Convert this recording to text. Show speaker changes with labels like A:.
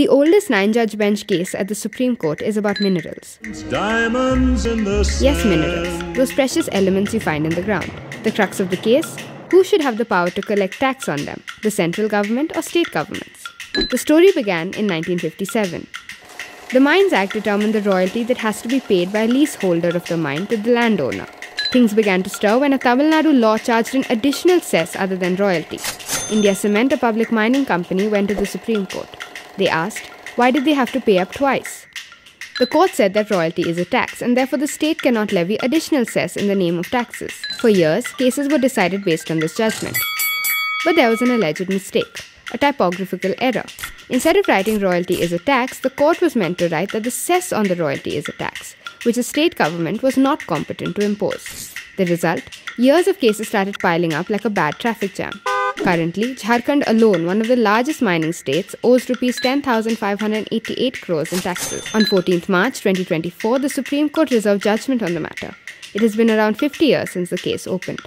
A: The oldest nine judge bench case at the Supreme Court is about minerals.
B: Diamonds in the
A: Yes, minerals, those precious elements you find in the ground. The crux of the case who should have the power to collect tax on them, the central government or state governments? The story began in 1957. The Mines Act determined the royalty that has to be paid by a leaseholder of the mine to the landowner. Things began to stir when a Tamil Nadu law charged an additional cess other than royalty. India Cement, a public mining company, went to the Supreme Court. They asked, why did they have to pay up twice? The court said that royalty is a tax, and therefore the state cannot levy additional cess in the name of taxes. For years, cases were decided based on this judgment. But there was an alleged mistake, a typographical error. Instead of writing royalty is a tax, the court was meant to write that the cess on the royalty is a tax, which the state government was not competent to impose. The result? Years of cases started piling up like a bad traffic jam. Currently, Jharkhand alone, one of the largest mining states, owes rupees 10,588 crores in taxes. On 14th March 2024, the Supreme Court reserved judgment on the matter. It has been around 50 years since the case opened.